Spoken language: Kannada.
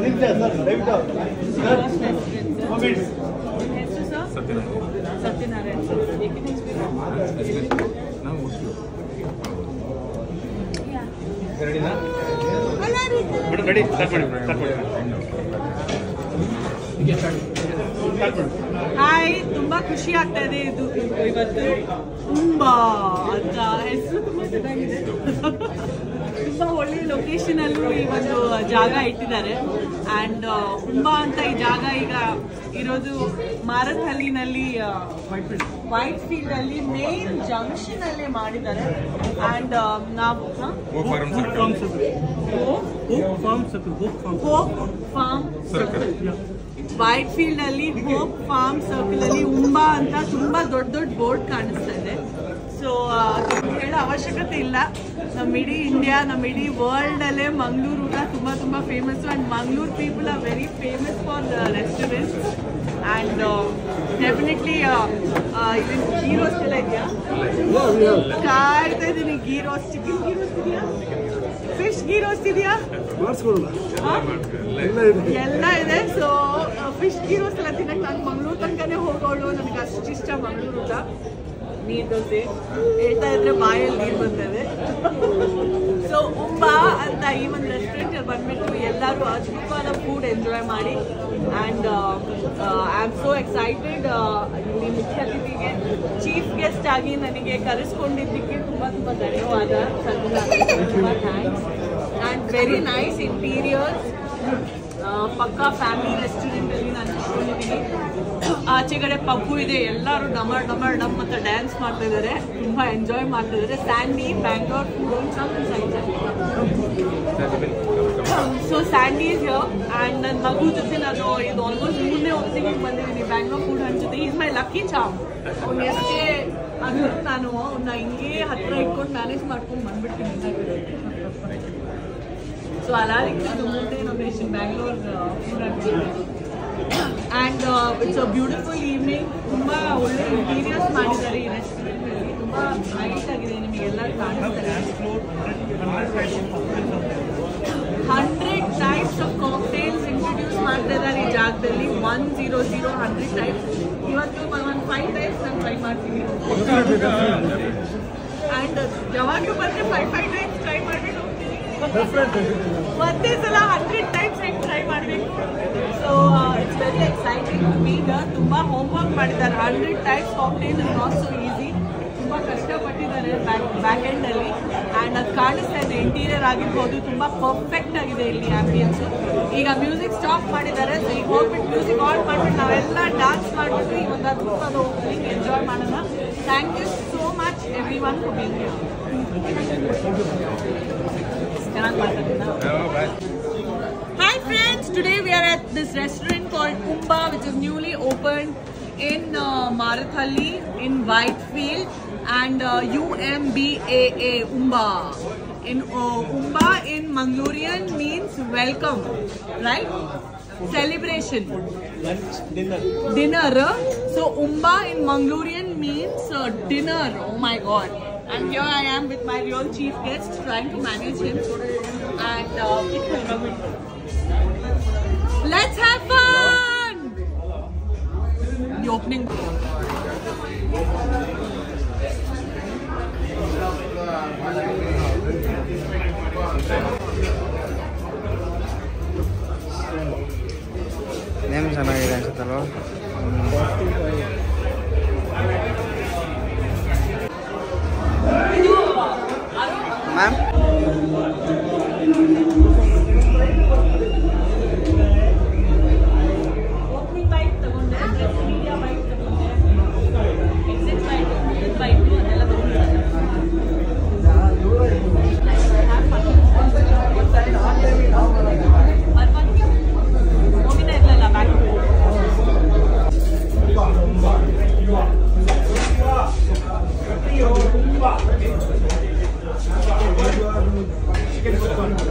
ಸರ್ ದಯವಿಟ್ಟು ಸರ್ ಸತ್ಯನಾರಾಯಣ ನಾವು ರೆಡಿನಾ ರೆಡಿ ಸ್ಟಾರ್ಟ್ ಮಾಡಿ ಸ್ಟಾರ್ಟ್ ಮಾಡಿ ಸ್ಟಾರ್ಟ್ ಮಾಡಿ. ಹಾಯ್ ತುಂಬಾ ಖುಷಿ ಆಗ್ತಾ ಇದೆ ಇದು. ಇವತ್ತು ತುಂಬಾ ಅಂತ ಹೆಸರು ತುಂಬಾ ಚೆನ್ನಾಗಿದೆ ತುಂಬಾ ಒಳ್ಳೆ ಲೊಕೇಶನ್ ಅಲ್ಲೂ ಈ ಒಂದು ಜಾಗ ಇಟ್ಟಿದ್ದಾರೆ. ಅಂಡ್ ತುಂಬಾ ಅಂತ ಈ ಜಾಗ ಈಗ ಇರೋದು ಮಾರತ್ಹಳ್ಳಿನಲ್ಲಿ ವೈಟ್ ಫೀಲ್ಡ್ ಅಲ್ಲಿ ಮೇನ್ ಜಂಕ್ಷನ್ ಅಲ್ಲೇ ಮಾಡಿದ್ದಾರೆ ಅಂಡ್ ನಾವು ಫಾರ್ಮ್ ಸರ್ಕಲ್ ವೈಟ್ ಫೀಲ್ಡ್ ಅಲ್ಲಿ ಹೋಪ್ ಫಾರ್ಮ್ ಸರ್ಕಲ್ ಅಲ್ಲಿ ಉಂಬಾ ಅಂತ ತುಂಬಾ ದೊಡ್ಡ ದೊಡ್ಡ ಬೋರ್ಡ್ ಕಾಣಿಸ್ತಾ ಇದೆ. ಸೊ ಹೇಳೋ ಅವಶ್ಯಕತೆ ಇಲ್ಲ. ನಮ್ಮ ಇಡೀ ಇಂಡಿಯಾ ನಮ್ಮ ಇಡೀ ವರ್ಲ್ಡ್ ಅಲ್ಲೇ ಮಂಗಳೂರು ಊಟ ತುಂಬ ತುಂಬ famous and Mangaluru people are very famous for restaurants and definitely even ghee roast ಎಲ್ಲ ಇದೆಯಾ? ಕಾಯ್ತಾ ಇದ್ದೀನಿ ghee roast chicken ghee roast ಇದೆಯಾ? ಫಿಶ್ ಗೀ ರೋಸ್ಟ್ ಇದೆಯಾ? ಎಲ್ಲ ಇದೆ. ಇದೆ. ಸೊ ಫಿಶ್ ಗೀ ರೋಸ್ಟ್ ಎಲ್ಲ ತಿನ್ನಕ್ಕೆ ನಾನು ಮಂಗಳೂರು ತನಕನೇ ಹೋಗೋಳು. ನನಗೆ ಅಷ್ಟು ಇಷ್ಟ ಮಂಗಳೂರು ಊಟ. ನೀರ್ ದೋಸೆ ಹೇಳ್ತಾ ಇದ್ರೆ ಬಾಯಲ್ಲಿ ನೀರು ಬರ್ತದೆ ಸೊ ಉಂಬಾ ಅಂತ ಈ ಒಂದು ರೆಸ್ಟೋರೆಂಟ್ ಬಂದ್ಬಿಟ್ಟು ಎಲ್ಲರೂ ಅದ್ಭುತವಾದ ಫುಡ್ ಎಂಜಾಯ್ ಮಾಡಿ and I am so excited ಇಲ್ಲಿ ಮುಖ್ಯ ಅತಿಥಿಗೆ ಚೀಫ್ ಗೆಸ್ಟ್ ಆಗಿ ನನಗೆ ಕರೆಸ್ಕೊಂಡಿದ್ದಕ್ಕೆ ತುಂಬ ತುಂಬ ಧನ್ಯವಾದ. ತುಂಬ thanks and very nice interiors ಪಕ್ಕಾ ಫ್ಯಾಮಿಲಿ ರೆಸ್ಟೋರೆಂಟಲ್ಲಿ ನಾನು ಇಟ್ಕೊಂಡಿದ್ದೀನಿ ಆಚೆ ಕಡೆ ಪಬ್ಬು ಇದೆ, ಎಲ್ಲರೂ ಡಮರ್ ಡಮರ್ ಡಮ್ ಅಂತ ಡ್ಯಾನ್ಸ್ ಮಾಡ್ತಾ ಇದ್ದಾರೆ ತುಂಬಾ ಎಂಜಾಯ್ ಮಾಡ್ತಾ ಇದ್ದಾರೆ Sandy, Bangalore so Sandy is here and ನನ್ನ ಮಗು ಜೊತೆ ನಾನು ಇದು ಆಲ್ಮೋಸ್ಟ್ ಮೂರನೇ ತಿಂಗಳು ಬಂದಿದ್ದೀನಿ. ಬ್ಯಾಂಗ್ಳೂರ್ ಫುಡ್ ಹಂಚ್ ಜೊತೆ. ಈಸ್ ಮೈ ಲಕ್ಕಿ ಚಾಮ್ ಅವ್ನು ಎಷ್ಟೇ ಅದು ನಾನು ಅವ್ನ ಹಿಂಗೆ ಹತ್ರ ಇಟ್ಕೊಂಡು ಮ್ಯಾನೇಜ್ ಮಾಡ್ಕೊಂಡು ಬಂದ್ಬಿಡ್ತೀನಿ. ಸೊ ಅಲ್ಲ ಮುಂದೆ Bangalore food and it's a beautiful evening ತುಂಬ ಒಳ್ಳೆ ಇಂಟೀರಿಯರ್ಸ್ ಮಾಡಿದ್ದಾರೆ ಈ ರೆಸ್ಟೋರೆಂಟಲ್ಲಿ ತುಂಬ ಹೈಟ್ ಆಗಿದೆ. ನಿಮಗೆಲ್ಲ ಕಾಣಿಸ್ತಾರೆ hundred types of cocktails introduce ಮಾಡ್ತಾ ಇದ್ದಾರೆ ಈ ಜಾಗದಲ್ಲಿ. One zero zero hundred types ಇವತ್ತು ಒಂದು ಫೈವ್ ಟೈಪ್ಸ್ ನಾನು ಟ್ರೈ ಮಾಡ್ತೀನಿ. ಆ್ಯಂಡ್ ಯಾವಾಗಲೂ ಬಂದರೆ ಫೈವ್ ಫೈವ್ ಟೈಪ್ಸ್ ಟ್ರೈ ಮಾಡಿಬಿಟ್ಟು ಹೋಗ್ತೀನಿ. ಒಂದೇ ಸಲ ಹಂಡ್ರೆಡ್ ಟೈಮ್ಸ್ ಹೆಂಗೆ ಟ್ರೈ ಮಾಡಬೇಕು. ಸೊ ಇಟ್ಸ್ ವೆರಿ ಎಕ್ಸೈಟಿಂಗ್ ಈಗ ತುಂಬ ಹೋಮ್ವರ್ಕ್ ಮಾಡಿದ್ದಾರೆ. Hundred times cocktail is not so easy ತುಂಬ ಕಷ್ಟಪಟ್ಟಿದ್ದಾರೆ ಬ್ಯಾಕ್ ಎಂಡ್ ಅಲ್ಲಿ. ಆ್ಯಂಡ್ ಅದು ಕಾಣಿಸ್ತಾ ಇದೆ. ಇಂಟೀರಿಯರ್ ಆಗಿರ್ಬೋದು, ತುಂಬ ಪರ್ಫೆಕ್ಟ್ ಆಗಿದೆ ಇಲ್ಲಿ ಆಂಬಿಯನ್ಸ್ ಈಗ ಮ್ಯೂಸಿಕ್ ಸ್ಟಾಪ್ ಮಾಡಿದ್ದಾರೆ. ಸೊ ಈಗ ಹೋಗ್ಬಿಟ್ಟು ಮ್ಯೂಸಿಕ್ ಆನ್ ಮಾಡಿಬಿಟ್ಟು ನಾವೆಲ್ಲ ಡಾನ್ಸ್ ಮಾಡ್ಬಿಟ್ಟು ಈ ಒಂದು ಅದ್ಭುತವಾದ ಓಪನಿಂಗ್ ಎಂಜಾಯ್ ಮಾಡೋಣ. Thank you so much everyone being thank ಮಾತಾಡ್ತೀನಿ Oh, Hi friends, today we are at this restaurant called Kumba which is newly opened in uh, Marathalli in Whitefield and uh, UMBAA Umba. In uh, Umba in Mangalorean means welcome, right? Celebration. Lunch, dinner. Dinner. So Umba in Mangalorean means uh, dinner. Oh my god. And here I am with my real chief guest trying to manage him. And uh, let's have fun! The opening. Name ಚೆನ್ನಾಗಿದೆ ಅನ್ಸುತ್ತಲ್ವ que no